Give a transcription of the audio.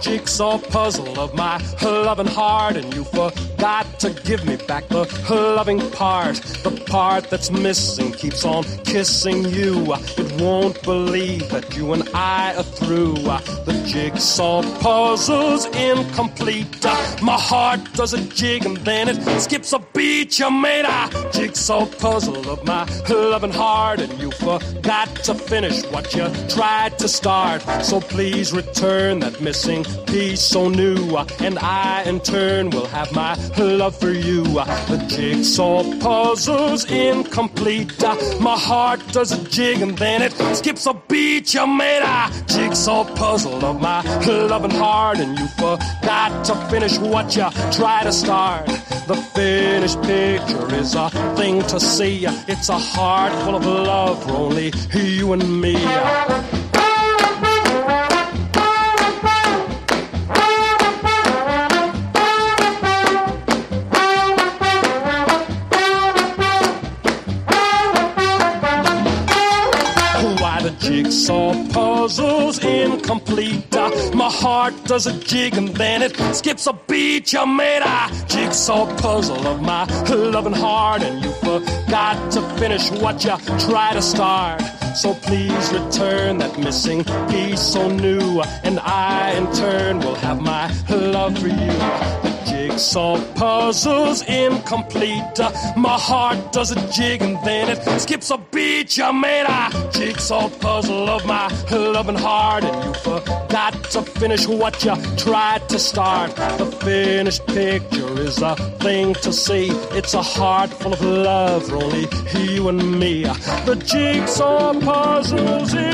jigsaw puzzle of my loving heart, and you forgot to give me back the loving part. The part that's missing keeps on kissing you. It won't believe that you and I are through. The jigsaw puzzle's incomplete. My heart does a jig and then it skips a beat. You made a jigsaw puzzle of my loving heart, and you forgot to finish what you tried to start. So please return that missing piece so new, and I in turn will have my love for you. The jigsaw puzzle's incomplete. My heart does a jig and then it skips a beat. You made a jigsaw puzzle of my loving heart, and you forgot to finish what you tried to start. The finished picture is a thing to see. It's a heart full of love for only you and me. Why the jigsaw puzzle's incomplete? Uh, my heart does a jig and then it skips a beat. You made a jigsaw puzzle of my loving heart, and you forgot to finish what you tried to start. So please return that missing piece so new, and I in turn will have my love for you. Jigsaw puzzle's incomplete. My heart does a jig and then it skips a beat. You made a jigsaw puzzle of my loving heart, and you forgot to finish what you tried to start. The finished picture is a thing to see. It's a heart full of love only you and me. The jigsaw puzzle's.